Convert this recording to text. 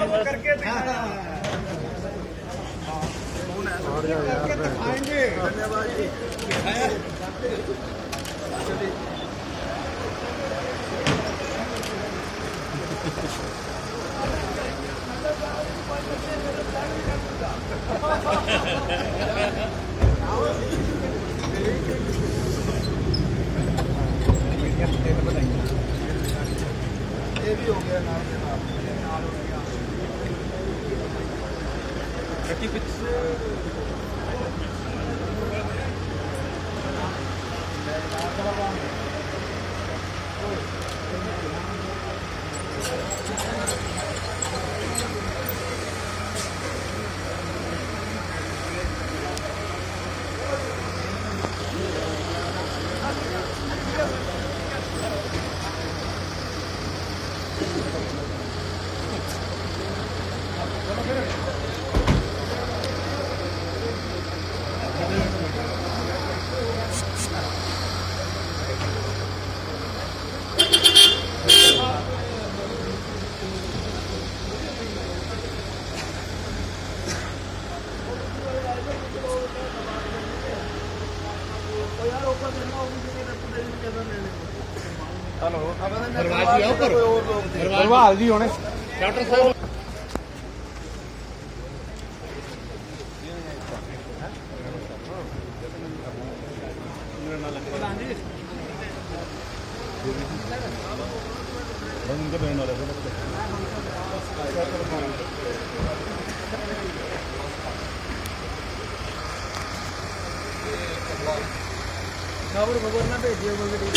हाँ, हाँ, हाँ। ये भी हो गया नाम فكيف ਹਲੋ ਦਰਵਾਜ਼ਾ ਆਓ ਕਰੋ ਦਰਵਾਜ਼ਾ ਜੀ ਹੋਣੇ ਡਾਕਟਰ ਸਾਹਿਬ ਬੰਦ ਕਰਨ ਵਾਲਾ ਬੱਚਾ ખબર ખબર ના પે જે વગર